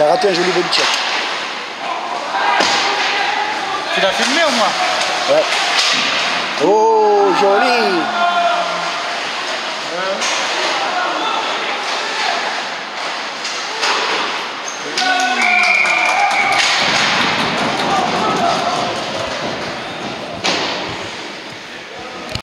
Il a raté un joli body check. Tu l'as filmé au moins Ouais. Oh, joli.